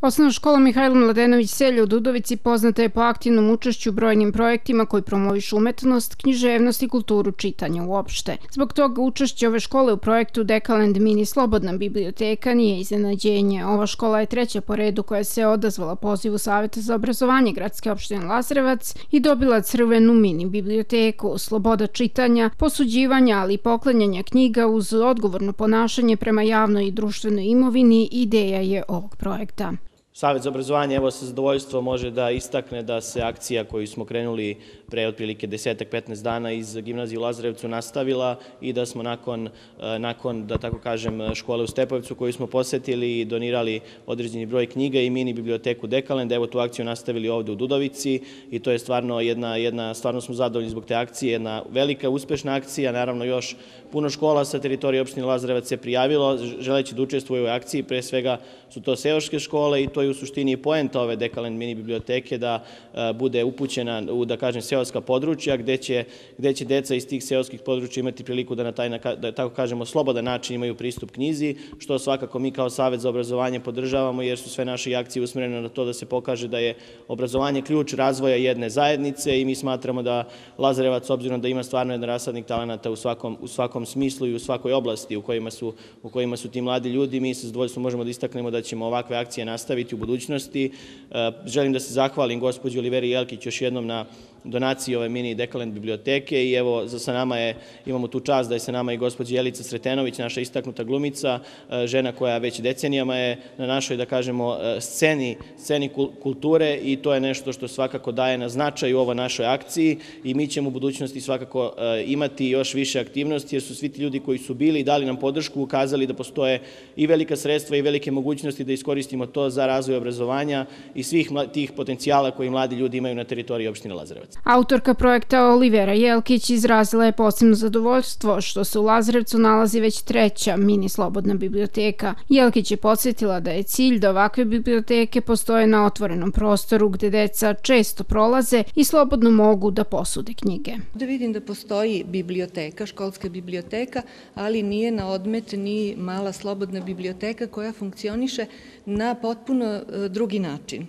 Osnovna škola Mihajlo Mladenović Selje u Dudovici poznata je po aktivnom učešću u brojnim projektima koji promovišu umetnost, književnost i kulturu čitanja uopšte. Zbog toga učešće ove škole u projektu Dekaland Mini Slobodna biblioteka nije iznenađenje. Ova škola je treća po redu koja se odazvala pozivu Saveta za obrazovanje gradske opštine Lazarevac i dobila crvenu mini biblioteku, sloboda čitanja, posuđivanja, ali i poklanjanja knjiga uz odgovorno ponašanje prema javnoj i društvenoj imovini ideja je ovog projekta. Savet za obrazovanje, evo sa zadovoljstvo može da istakne da se akcija koju smo krenuli pre otprilike desetak, 15 dana iz gimnazije u Lazarevcu nastavila i da smo nakon, e, nakon da tako kažem, škole u Stepovcu koju smo posetili i donirali određeni broj knjiga i mini biblioteku Dekalend, evo tu akciju nastavili ovde u Dudovici i to je stvarno jedna, jedna stvarno smo zadovoljni zbog te akcije, jedna velika uspešna akcija, naravno još puno škola sa teritorije opštine Lazarevac se prijavilo želeći da učestvuje u akciji, pre svega su to seoške škole i to je u suštini poenta ove Dekalend mini biblioteke da e, bude upućena u, da kažem, seoska područja, gde će, će deca iz tih seoskih područja imati priliku da na taj, da tako kažemo, slobodan način imaju pristup knjizi, što svakako mi kao Savet za obrazovanje podržavamo, jer su sve naše akcije usmerene na to da se pokaže da je obrazovanje ključ razvoja jedne zajednice i mi smatramo da Lazarevac, obzirom da ima stvarno jedan rasadnik talenata u svakom, u svakom smislu i u svakoj oblasti u kojima su, u kojima su ti mladi ljudi, mi se zadovoljstvo možemo da istaknemo da ćemo ovakve akcije nastaviti u budućnosti. E, želim da se zahvalim gospođi Oliveri Jelkić još jednom na donaciji ove mini Dekalend biblioteke i evo za sa nama je, imamo tu čast da je sa nama i gospođa Jelica Sretenović, naša istaknuta glumica, e, žena koja već decenijama je na našoj, da kažemo, e, sceni, sceni kulture i to je nešto što svakako daje na u ovoj našoj akciji i mi ćemo u budućnosti svakako e, imati još više aktivnosti jer su svi ti ljudi koji su bili i dali nam podršku ukazali da postoje i velika sredstva i velike mogućnosti da iskoristimo to za razvoj obrazovanja i svih tih potencijala koji mladi ljudi imaju na teritoriji opštine Lazarevac. Autorka projekta Olivera Jelkić izrazila je posebno zadovoljstvo što se u Lazarevcu nalazi već treća mini slobodna biblioteka. Jelkić je podsjetila da je cilj da ovakve biblioteke postoje na otvorenom prostoru gde deca često prolaze i slobodno mogu da posude knjige. Da vidim da postoji biblioteka, školska biblioteka, ali nije na odmet ni mala slobodna biblioteka koja funkcioniše na potpuno e, drugi način.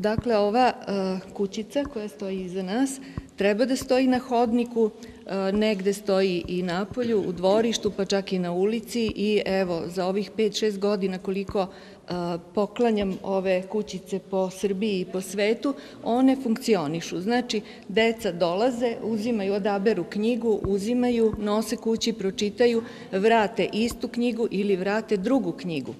Dakle, ova uh, kućica koja stoji iza nas treba da stoji na hodniku, uh, negde stoji i na polju, u dvorištu, pa čak i na ulici i evo, za ovih 5-6 godina koliko uh, poklanjam ove kućice po Srbiji i po svetu, one funkcionišu. Znači, deca dolaze, uzimaju, odaberu knjigu, uzimaju, nose kući, pročitaju, vrate istu knjigu ili vrate drugu knjigu.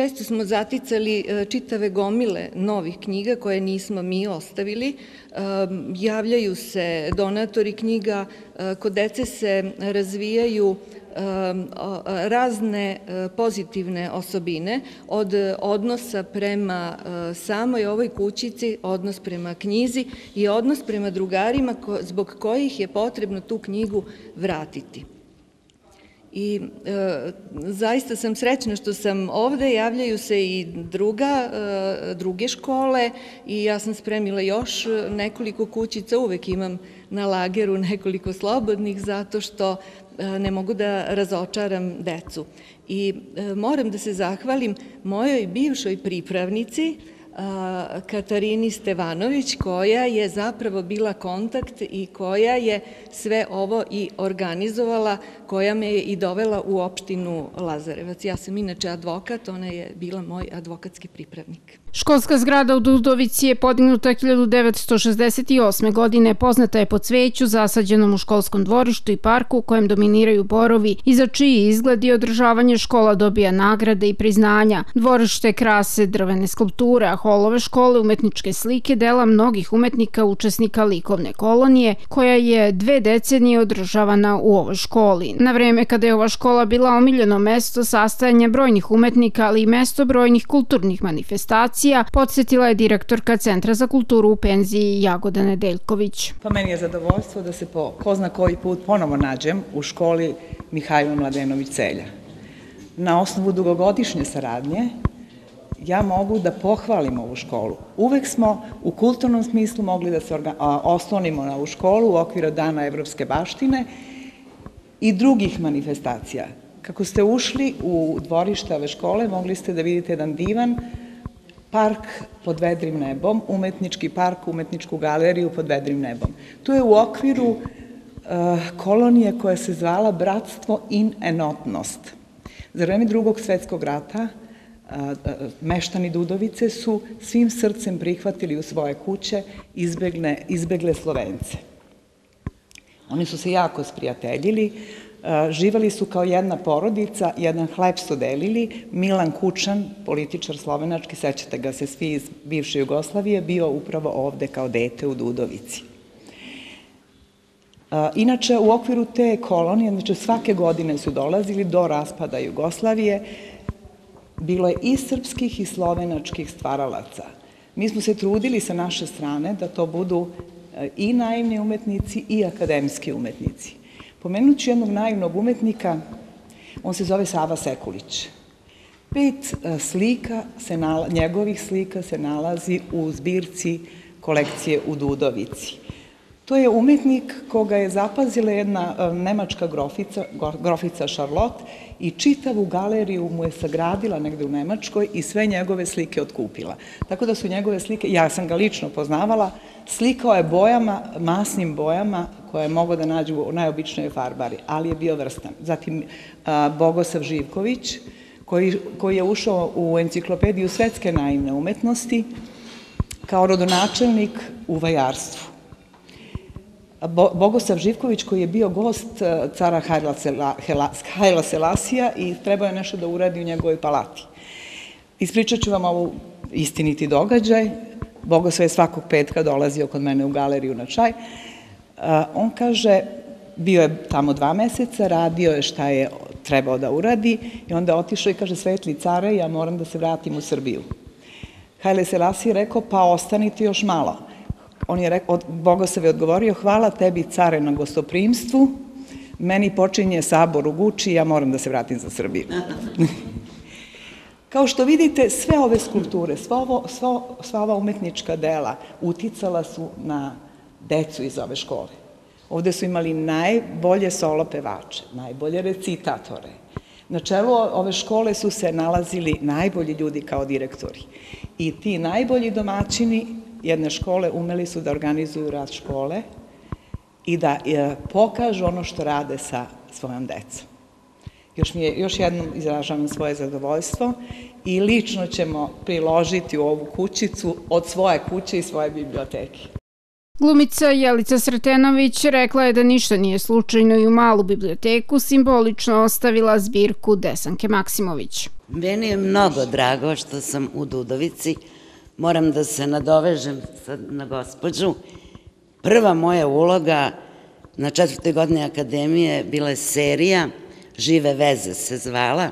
Često smo zaticali e, čitave gomile novih knjiga koje nismo mi ostavili. E, javljaju se donatori knjiga, e, kod dece se razvijaju razne pozitivne osobine od odnosa prema samoj ovoj kućici, odnos prema knjizi i odnos prema drugarima zbog kojih je potrebno tu knjigu vratiti. I e, zaista sam srećna što sam ovde, javljaju se i druga, e, druge škole i ja sam spremila još nekoliko kućica, uvek imam na lageru nekoliko slobodnih zato što e, ne mogu da razočaram decu. I e, moram da se zahvalim mojoj bivšoj pripravnici, Katarini Stevanović koja je zapravo bila kontakt i koja je sve ovo i organizovala, koja me je i dovela u opštinu Lazarevac. Ja sam inače advokat, ona je bila moj advokatski pripravnik. Školska zgrada u Dudovici je podignuta 1968. godine, poznata je po cveću zasađenom u školskom dvorištu i parku u kojem dominiraju borovi i za čiji izgled i održavanje škola dobija nagrade i priznanja. Dvorište krase drvene skulpture, a holove škole umetničke slike dela mnogih umetnika učesnika likovne kolonije, koja je dve decenije održavana u ovoj školi. Na vreme kada je ova škola bila omiljeno mesto sastajanja brojnih umetnika, ali i mesto brojnih kulturnih manifestacija, podsjetila je direktorka Centra za kulturu u penziji Jagoda Nedeljković. Pa meni je zadovoljstvo da se po ko zna koji put ponovo nađem u školi Mihajlo Mladenović Celja. Na osnovu dugogodišnje saradnje ja mogu da pohvalim ovu školu. Uvek smo u kulturnom smislu mogli da se oslonimo na ovu školu u okviru Dana evropske baštine i drugih manifestacija. Kako ste ušli u dvorište ove škole, mogli ste da vidite jedan divan park pod vedrim nebom, umetnički park, umetničku galeriju pod vedrim nebom. Tu je u okviru uh, kolonije koja se zvala Bratstvo in enotnost. Za vreme drugog svetskog rata meštani Dudovice su svim srcem prihvatili u svoje kuće izbegle, izbegle Slovence. Oni su se jako sprijateljili, živali su kao jedna porodica, jedan hleb su delili. Milan Kučan, političar slovenački, sećate ga se svi iz bivše Jugoslavije, bio upravo ovde kao dete u Dudovici. Inače, u okviru te kolonije, znači svake godine su dolazili do raspada Jugoslavije, bilo je i srpskih i slovenačkih stvaralaca. Mi smo se trudili sa naše strane da to budu i naivni umetnici i akademski umetnici. Pomenuću jednog naivnog umetnika, on se zove Sava Sekulić. Pet e, slika, se nala, njegovih slika se nalazi u zbirci kolekcije u Dudovici. To je umetnik koga je zapazila jedna e, nemačka grofica, grofica Charlotte i čitavu galeriju mu je sagradila negde u Nemačkoj i sve njegove slike otkupila. Tako da su njegove slike, ja sam ga lično poznavala, slikao je bojama, masnim bojama koje je mogao da nađu u najobičnoj farbari, ali je bio vrstan. Zatim Bogosav Živković, koji, koji je ušao u enciklopediju svetske naivne umetnosti kao rodonačelnik u vajarstvu. Bogosav Živković koji je bio gost e, cara Hajla Selasija i trebao je nešto da uradi u njegovoj palati. Ispričat ću vam ovu istiniti događaj. Bogosav je svakog petka dolazio kod mene u galeriju na čaj. E, on kaže, bio je tamo dva meseca, radio je šta je trebao da uradi i onda otišao i kaže, svetli care, ja moram da se vratim u Srbiju. Hajle Selasije rekao, pa ostanite još malo on je rekao, od, Bogosav je odgovorio, hvala tebi care na gostoprimstvu, meni počinje sabor u Guči, ja moram da se vratim za Srbiju. Kao što vidite, sve ove skulpture, sva, ovo, sva, sva ova umetnička dela uticala su na decu iz ove škole. Ovde su imali najbolje solo pevače, najbolje recitatore. Na čelu ove škole su se nalazili najbolji ljudi kao direktori. I ti najbolji domaćini jedne škole umeli su da organizuju rad škole i da e, pokažu ono što rade sa svojom decom. Još, mi je, još jednom izražavam svoje zadovoljstvo i lično ćemo priložiti u ovu kućicu od svoje kuće i svoje biblioteke. Glumica Jelica Sretenović rekla je da ništa nije slučajno i u malu biblioteku simbolično ostavila zbirku Desanke Maksimović. Meni je mnogo drago što sam u Dudovici, moram da se nadovežem na gospođu. Prva moja uloga na četvrtoj godini akademije bila je serija Žive veze se zvala,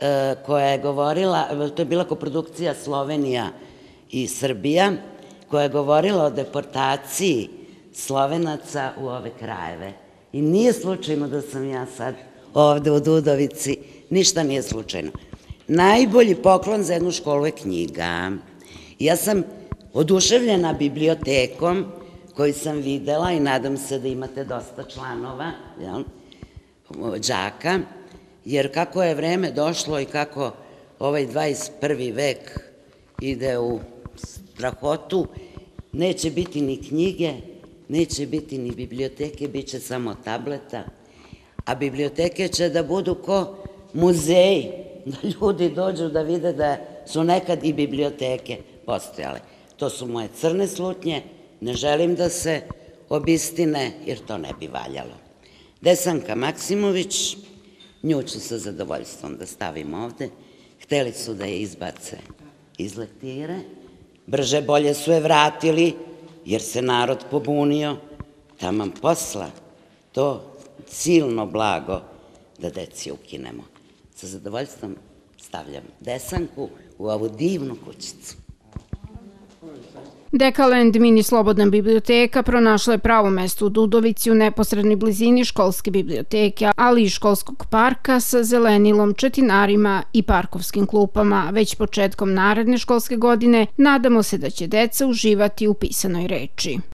e, koja je govorila, to je bila koprodukcija Slovenija i Srbija, koja je govorila o deportaciji Slovenaca u ove krajeve. I nije slučajno da sam ja sad ovde u Dudovici, ništa nije slučajno. Najbolji poklon za jednu školu je knjiga. Ja sam oduševljena bibliotekom koju sam videla i nadam se da imate dosta članova, jel, džaka, jer kako je vreme došlo i kako ovaj 21. vek ide u strahotu, neće biti ni knjige, neće biti ni biblioteke, bit će samo tableta, a biblioteke će da budu ko muzeji, da ljudi dođu da vide da su nekad i biblioteke postojale. To su moje crne slutnje, ne želim da se obistine, jer to ne bi valjalo. Desanka Maksimović, nju ću sa zadovoljstvom da stavim ovde, hteli su da je izbace iz lektire, brže bolje su je vratili, jer se narod pobunio, taman posla, to silno blago da deci ukinemo. Sa zadovoljstvom stavljam desanku u ovu divnu kućicu. Dekaland mini slobodna biblioteka pronašla je pravo mesto u Dudovici u neposrednoj blizini školske biblioteke, ali i školskog parka sa zelenilom, četinarima i parkovskim klupama. Već početkom naredne školske godine nadamo se da će deca uživati u pisanoj reči.